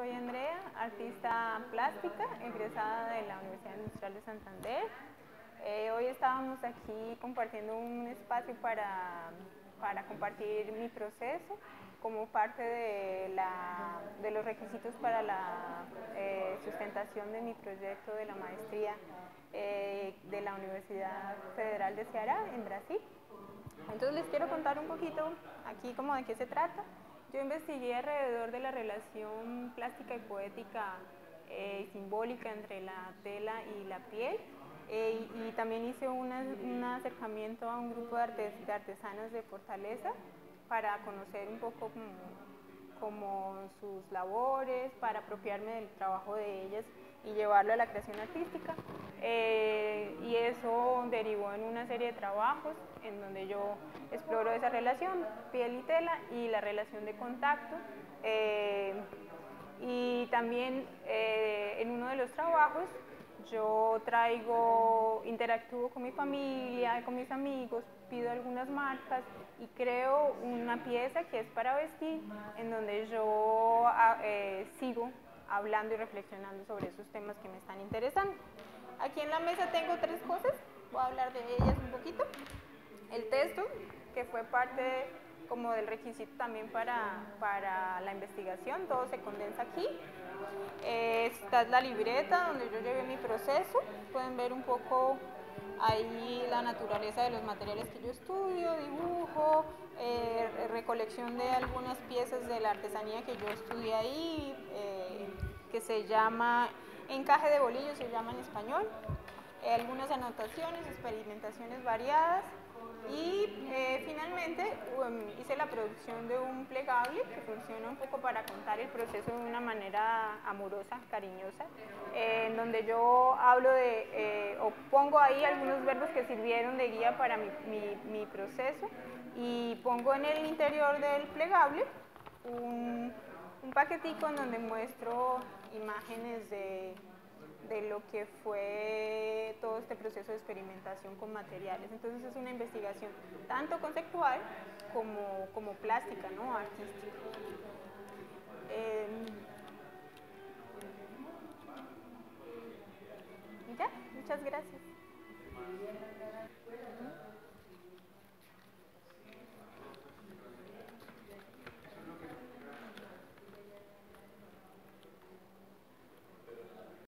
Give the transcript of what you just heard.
soy Andrea, artista plástica, egresada de la Universidad Industrial de Santander. Eh, hoy estábamos aquí compartiendo un espacio para, para compartir mi proceso como parte de, la, de los requisitos para la eh, sustentación de mi proyecto de la maestría eh, de la Universidad Federal de Ceará en Brasil. Entonces les quiero contar un poquito aquí como de qué se trata. Yo investigué alrededor de la relación plástica y poética eh, simbólica entre la tela y la piel eh, y, también hice un acercamiento a un grupo de, artesanas de Fortaleza para conocer un poco como, sus labores, para apropiarme del trabajo de ellas y llevarlo a la creación artística. Eh, eso derivó en una serie de trabajos en donde yo exploro esa relación, piel y tela, y la relación de contacto. Eh, y también eh, en uno de los trabajos yo traigo, interactúo con mi familia, con mis amigos, pido algunas marcas y creo una pieza que es para vestir, en donde yo ah, sigo hablando y reflexionando sobre esos temas que me están interesando. Aquí en la mesa tengo tres cosas, voy a hablar de ellas un poquito. El texto, que fue parte como del requisito también para, para la investigación, todo se condensa aquí. Esta es la libreta donde yo llevé mi proceso, pueden ver un poco ahí la naturaleza de los materiales que yo estudio, dibujo, eh, recolección de algunas piezas de la artesanía que yo estudié ahí, eh, que se llama encaje de bolillos, se llama en español, eh, algunas anotaciones, experimentaciones variadas y finalmente um, hice la producción de un plegable que funciona un poco para contar el proceso de una manera amorosa, cariñosa, en donde yo hablo de, o pongo ahí algunos verbos que sirvieron de guía para mi, mi proceso y pongo en el interior del plegable un, un paquetico en donde muestro imágenes de, de, lo que fue todo este proceso de experimentación con materiales. Entonces es una investigación tanto conceptual como, como plástica, ¿no? artística. Em, ya, muchas gracias.